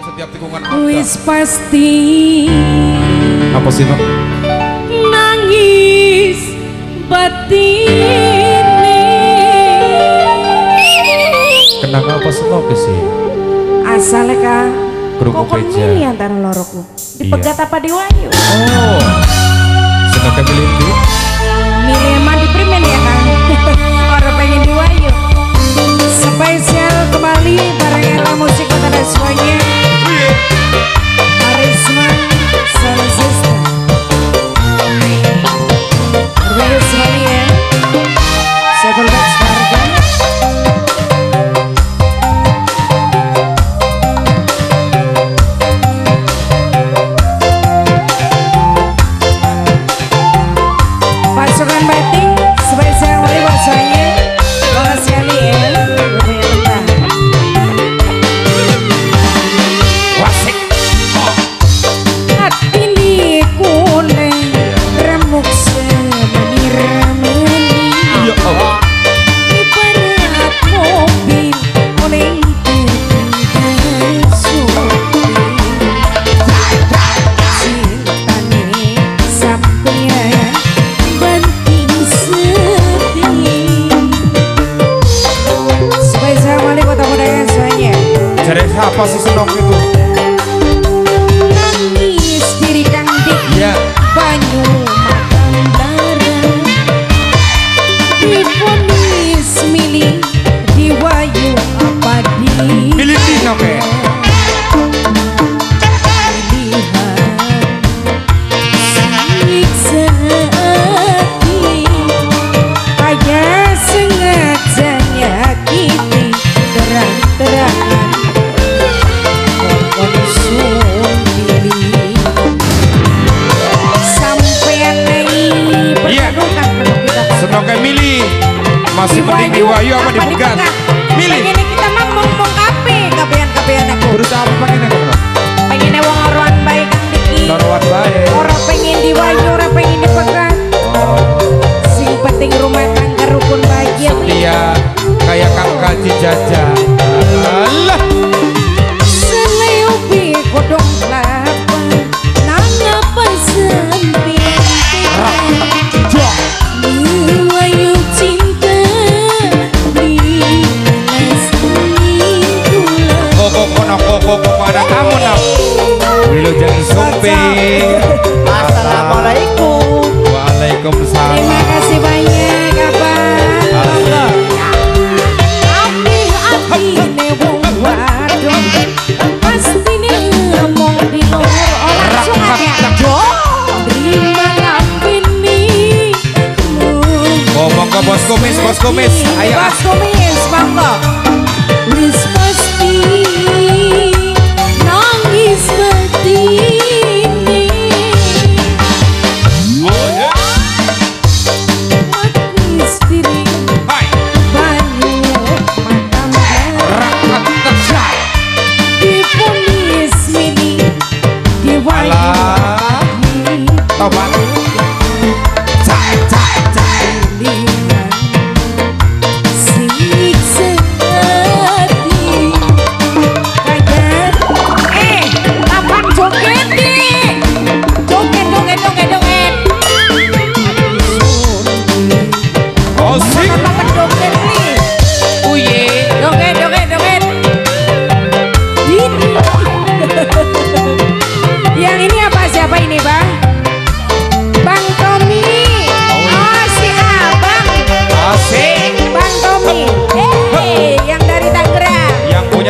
Setiap tikungan anda. Wis pasti. Apa sih, Nok? Nangis batin Kenapa apa sih, Nok sih? Asale ka. Kerupuk peja. Kok antara lorokku? Dipegat iya. apa diwayu? Oh. Senoknya milih di? Milih di primen ya, Kang. You miwa yo hapo ni Topik Assalamualaikum Waalaikumsalam Terima kasih banyak Abang Api api ne wong wadon Pasti ne ngomong di luar orang suhat ya Terima kasih Ngomong ke bos kumis, bos kumis Ayo Bos kumis tomar.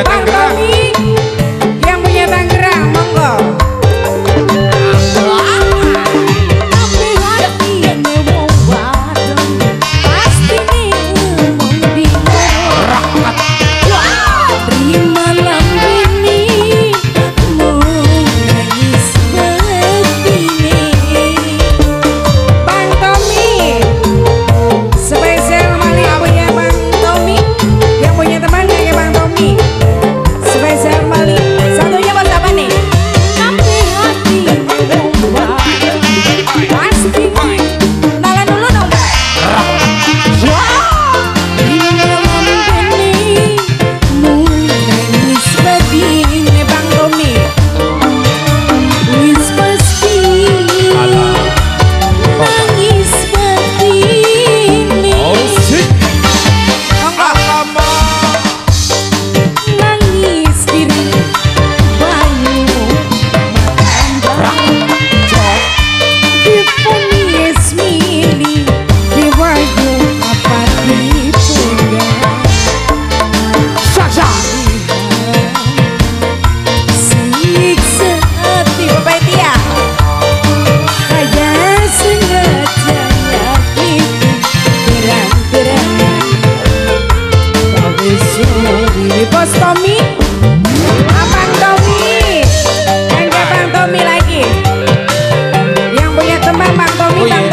tan Oye.